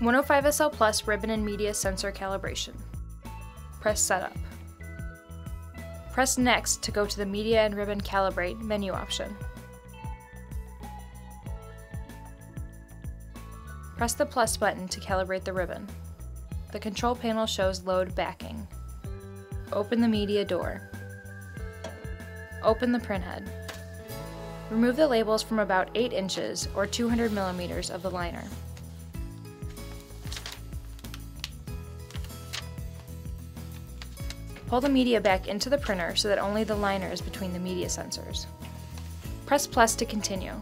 105SL Plus ribbon and media sensor calibration. Press Setup. Press Next to go to the Media and Ribbon Calibrate menu option. Press the plus button to calibrate the ribbon. The control panel shows load backing. Open the media door. Open the printhead. Remove the labels from about 8 inches or 200 millimeters of the liner. Pull the media back into the printer so that only the liner is between the media sensors. Press plus to continue.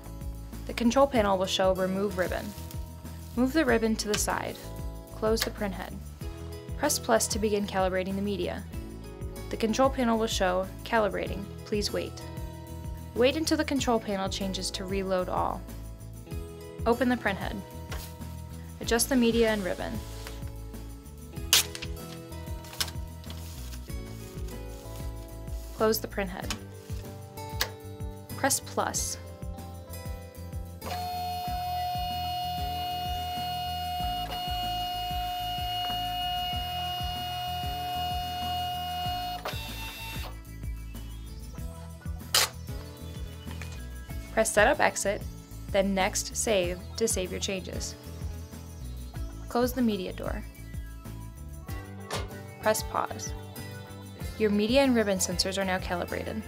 The control panel will show Remove Ribbon. Move the ribbon to the side. Close the printhead. Press plus to begin calibrating the media. The control panel will show Calibrating. Please wait. Wait until the control panel changes to Reload All. Open the printhead. Adjust the media and ribbon. Close the printhead. Press plus. Press Setup Exit, then Next Save to save your changes. Close the media door. Press pause. Your media and ribbon sensors are now calibrated.